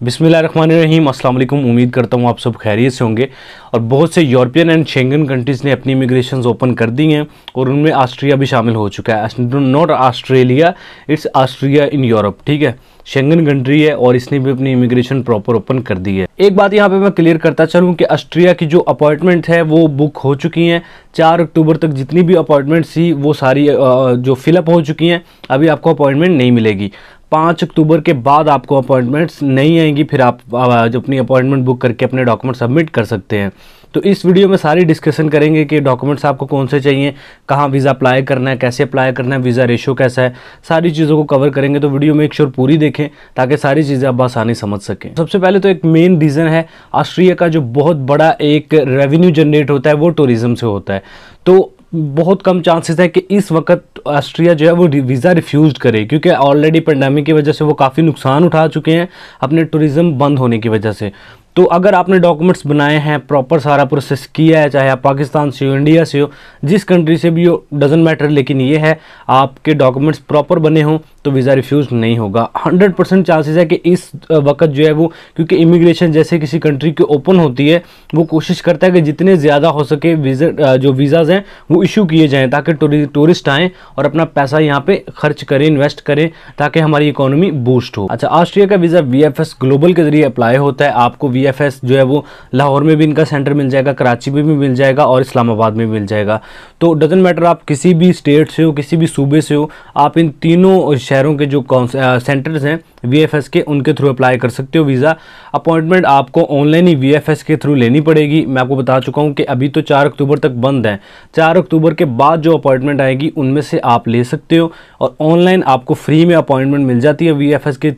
अस्सलाम वालेकुम उम्मीद करता हूँ आप सब खैरियत से होंगे। और बहुत से यूरोपियन एंड शेंगन कंट्रीज़ ने अपनी इमिग्रेशन ओपन कर दी हैं और उनमें ऑस्ट्रिया भी शामिल हो चुका है। Not Australia, it's Austria in Europe, ठीक है? शेंगन कंट्री है और इसने भी अपनी इमिग्रेशन प्रॉपर ओपन कर दी है। एक बात यहाँ पे मैं क्लियर करता चलूँ कि ऑस्ट्रिया की जो अपॉइंटमेंट है, वो बुक हो चुकी हैं। चार अक्टूबर तक जितनी भी अपॉइंटमेंट थी, वो सारी जो फिलअप हो चुकी हैं। अभी आपको अपॉइंटमेंट नहीं मिलेगी। पाँच अक्टूबर के बाद आपको अपॉइंटमेंट्स नहीं आएँगी, फिर आप जो अपनी अपॉइंटमेंट बुक करके अपने डॉक्यूमेंट सबमिट कर सकते हैं। तो इस वीडियो में सारी डिस्कशन करेंगे कि डॉक्यूमेंट्स आपको कौन से चाहिए, कहाँ वीज़ा अप्लाई करना है, कैसे अप्लाई करना है, वीज़ा रेशो कैसा है, सारी चीज़ों को कवर करेंगे। तो वीडियो में एक श्योर पूरी देखें, ताकि सारी चीज़ें आप आसानी समझ सकें। सबसे पहले तो एक मेन रीज़न है, ऑस्ट्रिया का जो बहुत बड़ा एक रेवेन्यू जनरेट होता है, वो टूरिज़्म से होता है। तो बहुत कम चांसेस है कि इस वक्त ऑस्ट्रिया जो है वो वीज़ा रिफ्यूज़ करे, क्योंकि ऑलरेडी पेंडेमिक की वजह से वो काफ़ी नुकसान उठा चुके हैं अपने टूरिज़्म बंद होने की वजह से। तो अगर आपने डॉक्यूमेंट्स बनाए हैं प्रॉपर सारा प्रोसेस किया है, चाहे आप पाकिस्तान से हो इंडिया से हो, जिस कंट्री से भी हो डजेंट मैटर लेकिन ये है, आपके डॉक्यूमेंट्स प्रॉपर बने हों तो वीज़ा रिफ्यूज़ नहीं होगा। हंड्रेड परसेंट चांसेस है कि इस वक्त जो है वो, क्योंकि इमिग्रेशन जैसे किसी कंट्री की ओपन होती है, वो कोशिश करता है कि जितने ज़्यादा हो सके विज़िट जो वीज़ाज़ हैं, वो इशू किए जाएँ, ताकि टूरिस्ट आएँ और अपना पैसा यहाँ पे खर्च करें इन्वेस्ट करें, ताकि हमारी इकोनॉमी बूस्ट हो। अच्छा ऑस्ट्रिया का वीज़ा वीएफएस ग्लोबल के ज़रिए अप्लाई होता है, आपको वी जो है वो लाहौर में भी इनका सेंटर मिल जाएगा, कराची में भी मिल जाएगा और इस्लामाबाद में मिल जाएगा। तो डजेंट मैटर आप किसी भी स्टेट से हो, किसी भी सूबे से हो, आप इन तीनों शहरों के जो सेंटर्स हैं वीएफएस के, उनके थ्रू अप्लाई कर सकते हो वीज़ा अपॉइंटमेंट आपको ऑनलाइन ही वीएफएस के थ्रू लेनी पड़ेगी। मैं आपको बता चुका हूँ कि अभी तो चार अक्टूबर तक बंद है। चार अक्टूबर के बाद जो अपॉइंटमेंट आएगी, उनमें से आप ले सकते हो और ऑनलाइन आपको फ्री में अपॉइंटमेंट मिल जाती है वी की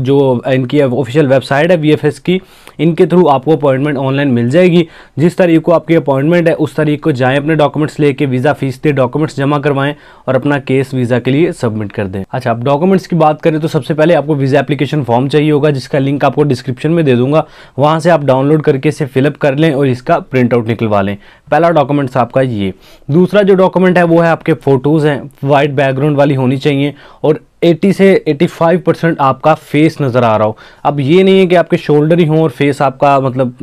जो इनकी ऑफिशियल वेबसाइट है वी की। इनके थ्रू आपको अपॉइंटमेंट ऑनलाइन मिल जाएगी। जिस तारीख को आपकी अपॉइंटमेंट है, उस तारीख को जाएँ, अपने डॉक्यूमेंट्स लेके वीज़ा फ़ीस दे, डॉक्यूमेंट्स जमा करवाएँ और अपना केस वीज़ा के लिए सबमिट कर दें। अच्छा आप डॉक्यूमेंट्स की बात करें तो सबसे पहले आपको वीज़ा एप्लीकेशन फॉर्म चाहिए होगा, जिसका लिंक आपको डिस्क्रिप्शन में दे दूँगा। वहाँ से आप डाउनलोड करके इसे फिलअप कर लें और इसका प्रिंट आउट निकलवा लें। पहला डॉक्यूमेंट्स आपका ये। दूसरा जो डॉक्यूमेंट है, वो है आपके फ़ोटोज़ हैं। वाइट बैकग्राउंड वाली होनी चाहिए और 80 से 85 परसेंट आपका फेस नज़र आ रहा हो। अब ये नहीं है कि आपके शोल्डर ही हों और फेस आपका मतलब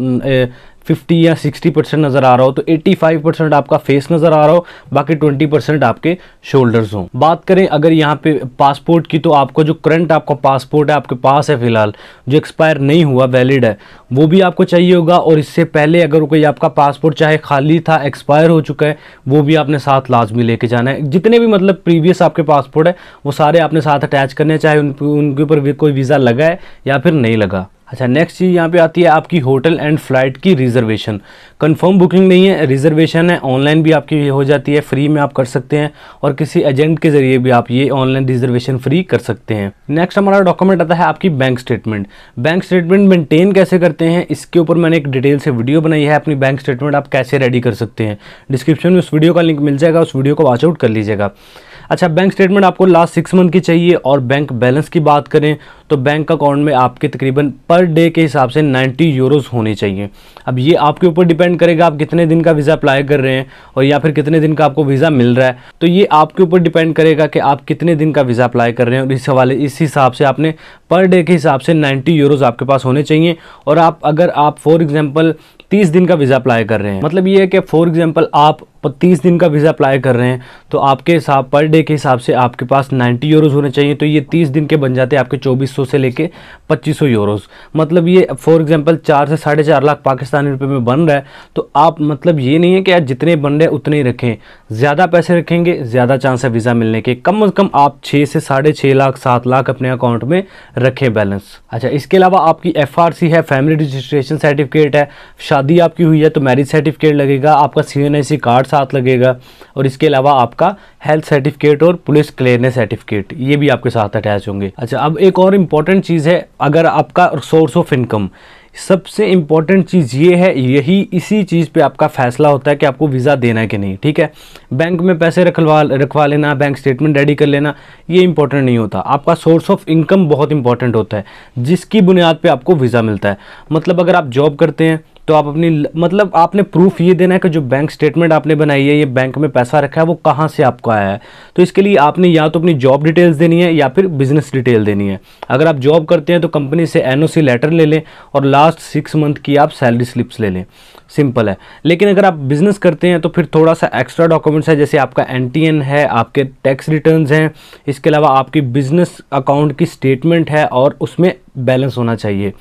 फिफ्टी या सिक्सटी परसेंट नज़र आ रहा हो तो एट्टी फाइव परसेंट आपका फेस नज़र आ रहा हो, बाकी ट्वेंटी परसेंट आपके शोल्डर्स हों। बात करें अगर यहाँ पे पासपोर्ट की तो आपको जो करंट आपका पासपोर्ट है, आपके पास है फ़िलहाल, जो एक्सपायर नहीं हुआ वैलिड है, वो भी आपको चाहिए होगा, और इससे पहले अगर कोई आपका पासपोर्ट चाहे खाली था एक्सपायर हो चुका है, वो भी आपने साथ लाजमी लेके जाना है। जितने भी मतलब प्रीवियस आपके पासपोर्ट है, वो सारे आपने साथ अटैच करने चाहे उनके ऊपर कोई वीज़ा लगा है या फिर नहीं लगा। अच्छा नेक्स्ट चीज़ यहाँ पे आती है आपकी होटल एंड फ़्लाइट की रिजर्वेशन। कंफर्म बुकिंग नहीं है रिजर्वेशन है ऑनलाइन भी आपकी हो जाती है फ्री में आप कर सकते हैं और किसी एजेंट के ज़रिए भी आप ये ऑनलाइन रिजर्वेशन फ्री कर सकते हैं। नेक्स्ट हमारा डॉक्यूमेंट आता है आपकी bank statement bank statement maintain कैसे करते हैं? इसके ऊपर मैंने एक डिटेल से वीडियो बनाई है, अपनी बैंक स्टेटमेंट आप कैसे रेडी कर सकते हैं। डिस्क्रिप्शन में उस वीडियो का लिंक मिल जाएगा, उस वीडियो को वॉचआउट कर लीजिएगा। अच्छा बैंक स्टेटमेंट आपको लास्ट सिक्स मंथ की चाहिए और बैंक बैलेंस की बात करें तो बैंक अकाउंट में आपके तकरीबन पर डे के हिसाब से 90 यूरोस होने चाहिए। अब ये आपके ऊपर डिपेंड करेगा, आप कितने दिन का वीज़ा अप्लाई कर रहे हैं और या फिर कितने दिन का आपको वीज़ा मिल रहा है। तो ये आपके ऊपर डिपेंड करेगा कि आप कितने दिन का वीज़ा अप्लाई कर रहे हैं और इस हवाले, इस हिसाब से आपने पर डे के हिसाब से नाइन्टी यूरोज़ आपके पास होने चाहिए। और आप, अगर आप फॉर एग्ज़ाम्पल तीस दिन का वीज़ा अप्लाई कर रहे हैं मतलब ये है कि फॉर एग्ज़ाम्पल आप तीस दिन का वीज़ा अप्लाई कर रहे हैं तो आपके हिसाब पर डे के हिसाब से आपके पास 90 यूरोज़ होने चाहिए तो ये 30 दिन के बन जाते हैं आपके 2400 से लेके 2500 यूरोज़ मतलब ये फॉर एग्जांपल चार से साढ़े चार लाख पाकिस्तानी रुपए में बन रहा है तो आप मतलब ये नहीं है कि आज जितने बन रहे उतने ही रखें। ज़्यादा पैसे रखेंगे, ज़्यादा चांस है वीज़ा मिलने के। कम अज़ कम आप छः से साढ़े छः लाख, सात लाख अपने अकाउंट में रखें बैलेंस अच्छा इसके अलावा आपकी एफ़ है फैमिली रजिस्ट्रेशन सर्टिफिकेट है, शादी आपकी हुई है तो मैरिज सर्टिफिकेट लगेगा, आपका सी कार्ड साथ लगेगा। और इसके अलावा आपका हेल्थ सर्टिफिकेट और पुलिस क्लियरनेस सर्टिफिकेट ये भी आपके साथ अटैच होंगे। अच्छा अब एक और इंपॉर्टेंट चीज़ है, अगर आपका सोर्स ऑफ़ इनकम सबसे इंपॉर्टेंट चीज़ ये है, यही इसी चीज़ पे आपका फैसला होता है कि आपको वीज़ा देना है कि नहीं, ठीक है? बैंक में पैसे रखवा रखवा लेना बैंक स्टेटमेंट रेडी कर लेना, ये इंपॉर्टेंट नहीं होता। आपका सोर्स ऑफ़ इनकम बहुत इंपॉर्टेंट होता है, जिसकी बुनियाद पे आपको वीज़ा मिलता है। मतलब अगर आप जॉब करते हैं तो आप अपनी मतलब आपने प्रूफ ये देना है कि जो बैंक स्टेटमेंट आपने बनाई है, ये बैंक में पैसा रखा है, वो कहाँ से आपको आया है? तो इसके लिए आपने या तो अपनी जॉब डिटेल्स देनी है या फिर बिज़नेस डिटेल देनी है। अगर आप जॉब करते हैं तो कंपनी से एनओसी लेटर ले लें और लास्ट सिक्स मंथ की आप सैलरी स्लिप्स ले लें। सिंपल है। लेकिन अगर आप बिज़नेस करते हैं तो फिर थोड़ा सा एक्स्ट्रा डॉक्यूमेंट्स है, जैसे आपका एन है, आपके टैक्स रिटर्न्स हैं। इसके अलावा आपकी बिज़नेस अकाउंट की स्टेटमेंट है और उसमें बैलेंस होना चाहिए।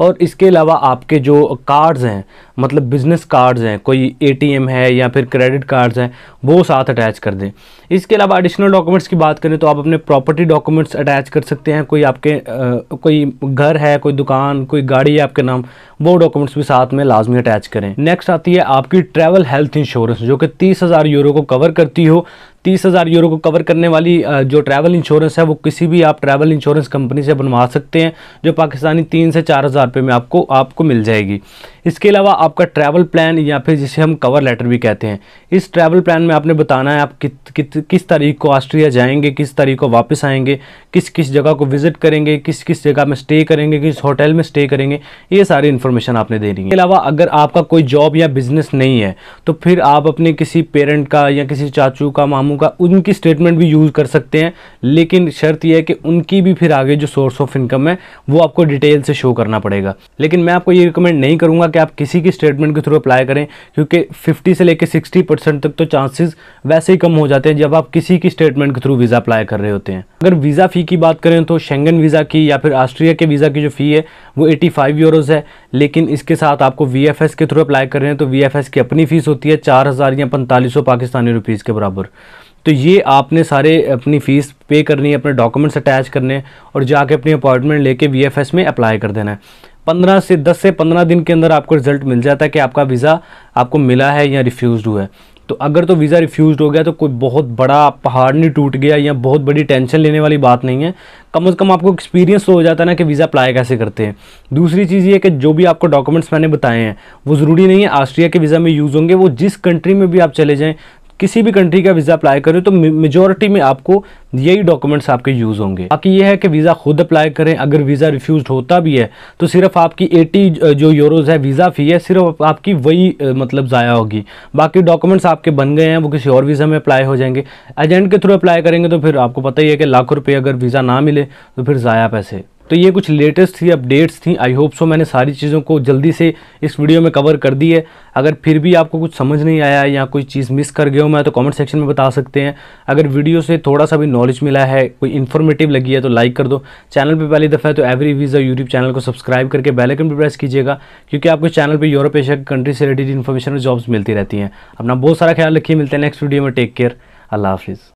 और इसके अलावा आपके जो कार्ड्स हैं मतलब बिज़नेस कार्ड्स हैं कोई एटीएम है या फिर क्रेडिट कार्ड्स हैं वो साथ अटैच कर दें। इसके अलावा एडिशनल डॉक्यूमेंट्स की बात करें तो आप अपने प्रॉपर्टी डॉक्यूमेंट्स अटैच कर सकते हैं। कोई आपके आ, कोई घर है कोई दुकान कोई गाड़ी है आपके नाम वो डॉक्यूमेंट्स भी साथ में लाजमी अटैच करें। नेक्स्ट आती है आपकी ट्रैवल हेल्थ इंश्योरेंस जो कि तीस हज़ार यूरो को कवर करती हो। तीस हज़ार यूरो को कवर करने वाली जो ट्रैवल इंश्योरेंस है वो किसी भी आप ट्रैवल इंश्योरेंस कंपनी से बनवा सकते हैं जो पाकिस्तानी तीन से चार हज़ार रुपये में आपको आपको मिल जाएगी। इसके अलावा आपका ट्रैवल प्लान या फिर जिसे हम कवर लेटर भी कहते हैं इस ट्रैवल प्लान में आपने बताना है आप कित, कित, किस तारीख को ऑस्ट्रिया जाएँगे किस तारीख को वापस आएँगे किस किस जगह को विज़िट करेंगे किस किस जगह में स्टे करेंगे किस होटल में स्टे करेंगे ये सारी इन्फॉर्मेशन आपने देनी है। इसके अलावा अगर आपका कोई जॉब या बिज़नेस नहीं है तो फिर आप अपने किसी पेरेंट का या किसी चाचू का मामू का उनकी स्टेटमेंट भी यूज़ कर सकते हैं, लेकिन शर्त यह है कि उनकी भी फिर आगे जो सोर्स ऑफ़ इनकम है, वो आपको डिटेल से शो करना पड़ेगा। लेकिन मैं आपको ये रिकमेंड नहीं करूँगा कि आप किसी की स्टेटमेंट के थ्रू अप्लाई करें, क्योंकि 50 से लेकर 60 परसेंट तक तो चांसेस वैसे ही कम हो जाते हैं जब आप किसी की स्टेटमेंट के थ्रू वीज़ा अप्लाई कर रहे होते हैं। अगर वीज़ा फ़ी की बात करें तो शेंगन वीज़ा की या फिर ऑस्ट्रिया के वीज़ा की जो फ़ी है, वो एटी फाइव है, लेकिन इसके साथ आपको वीएफएस के थ्रू अप्लाई कर रहे हैं तो वीएफएस की अपनी फ़ीस होती है चार हज़ार या पैंतालीस पाकिस्तानी रुपीज़ के बराबर। तो ये आपने सारे अपनी फ़ीस पे करनी है, अपने डॉक्यूमेंट्स अटैच करने और जाके अपनी अपॉइंटमेंट लेके वी में अप्लाई कर देना है। पंद्रह से दस से पंद्रह दिन के अंदर आपको रिज़ल्ट मिल जाता है कि आपका वीज़ा आपको मिला है या रिफ्यूज़ हुआ है। तो अगर तो वीज़ा रिफ्यूज़ हो गया तो कोई बहुत बड़ा पहाड़ नहीं टूट गया या बहुत बड़ी टेंशन लेने वाली बात नहीं है। कम अज़ कम आपको एक्सपीरियंस तो हो जाता है ना कि वीज़ा अप्लाई कैसे करते हैं। दूसरी चीज़ ये कि जो भी आपको डॉक्यूमेंट्स मैंने बताए हैं, वो ज़रूरी नहीं है ऑस्ट्रिया के वीज़ा में यूज़ होंगे, वो जिस कंट्री में भी आप चले जाएँ किसी भी कंट्री का वीज़ा अप्लाई करें तो मेजोरिटी में आपको यही डॉक्यूमेंट्स आपके यूज़ होंगे। बाकी ये है कि वीज़ा खुद अप्लाई करें। अगर वीज़ा रिफ्यूज होता भी है तो सिर्फ़ आपकी 80 जो यूरोज़ है वीज़ा फ़ी है, सिर्फ़ आपकी वही मतलब ज़ाया होगी। बाकी डॉक्यूमेंट्स आपके बन गए हैं, वो किसी और वीज़ा में अप्लाई हो जाएँगे। एजेंट के थ्रू अप्लाई करेंगे तो फिर आपको पता ही है कि लाखों रुपये अगर वीज़ा ना मिले तो फिर ज़ाया पैसे। तो ये कुछ लेटेस्ट थी, अपडेट्स थी। आई होप सो मैंने सारी चीज़ों को जल्दी से इस वीडियो में कवर कर दी है। अगर फिर भी आपको कुछ समझ नहीं आया या कोई चीज़ मिस कर गया हो, मैं तो कमेंट सेक्शन में बता सकते हैं। अगर वीडियो से थोड़ा सा भी नॉलेज मिला है, कोई इन्फॉर्मेटिव लगी है तो लाइक कर दो। चैनल पर पहली दफ़ा है तो एवरी वीज़ा यूट्यूब चैनल को सब्सक्राइब करके बेलाइकन पर प्रेस कीजिएगा, क्योंकि आपको चैनल पर यूरोप एशिया की कंट्री से रिलेटेड इन्फॉर्मेशन और जॉब्स मिलती रहती हैं। अपना बहुत सारा ख्याल रखिए, मिलते हैं नेक्स्ट वीडियो में। टेक केयर अल्लाह हाफिज़।